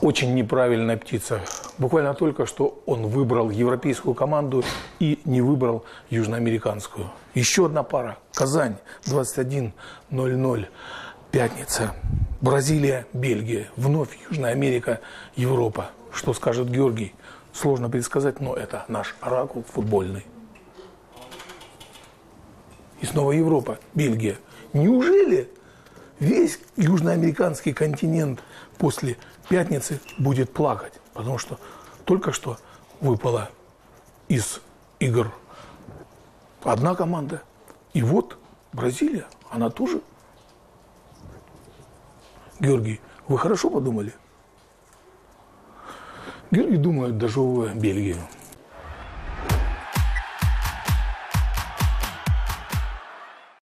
очень неправильная птица. Буквально только что он выбрал европейскую команду и не выбрал южноамериканскую. Еще одна пара. Казань, 21.00. Пятница. Бразилия, Бельгия. Вновь Южная Америка, Европа. Что скажет Георгий? Сложно предсказать, но это наш оракул футбольный. И снова Европа, Бельгия. Неужели весь южноамериканский континент после пятницы будет плакать? Потому что только что выпала из игр одна команда. И вот Бразилия, она тоже. Георгий, вы хорошо подумали? Георгий думает, дожевывая Бельгию.